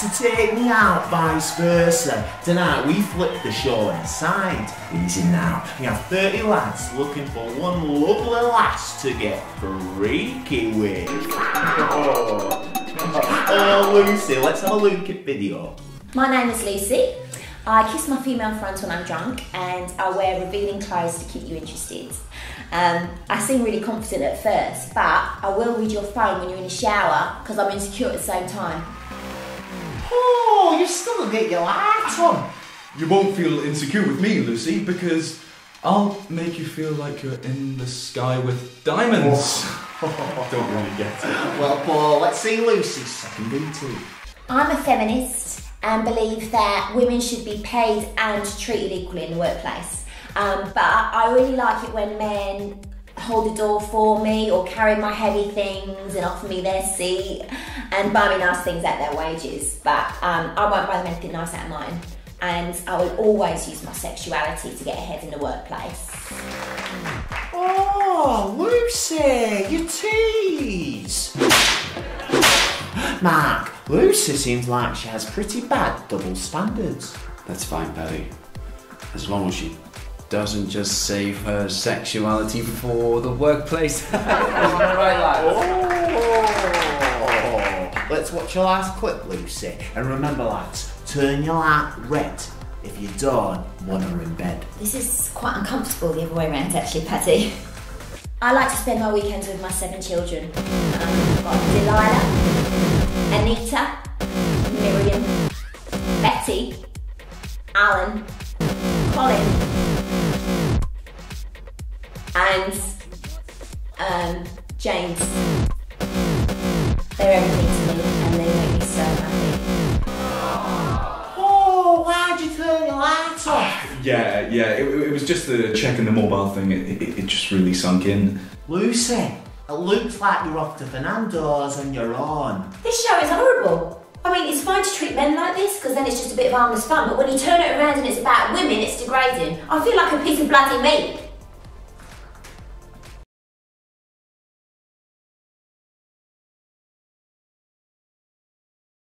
to take me out, vice versa. Tonight we flip the show inside. Easy now. We have 30 lads looking for one lovely lass to get freaky with. Oh, oh Lucy, let's have a look at video. My name is Lucy. I kiss my female friends when I'm drunk and I wear revealing clothes to keep you interested. Um, I seem really confident at first, but I will read your phone when you're in the shower because I'm insecure at the same time. Oh, you still get your light on. You won't feel insecure with me, Lucy, because I'll make you feel like you're in the sky with diamonds. Don't really get it. Well, Paul, let's see Lucy's second duty. I'm a feminist and believe that women should be paid and treated equally in the workplace. Um, but I really like it when men hold the door for me or carry my heavy things and offer me their seat and buy me nice things at their wages. But um, I won't buy them anything nice of mine. And I will always use my sexuality to get ahead in the workplace. Oh, Lucy, you tease. Mark, Lucy seems like she has pretty bad double standards. That's fine, Paddy. As long as she doesn't just save her sexuality for the workplace. Isn't that right, lads? Oh, let's watch your last clip, Lucy. And remember, lads, turn your light red if you don't want her in bed. This is quite uncomfortable the other way around, actually, Paddy. I like to spend my weekends with my seven children. Um, I've got Delilah, Anita, Miriam, Betty, Alan, Colin, and um, James. They're everything to me and they make me so happy. Oh, why'd you turn your lights off? Yeah, yeah, it, it was just the checking the mobile thing. It, it, it just really sunk in. Lucy, it looks like you're off to Fernando's and you're on. This show is horrible. I mean, it's fine to treat men like this because then it's just a bit of harmless fun, but when you turn it around and it's about women, it's degrading. I feel like a piece of bloody meat.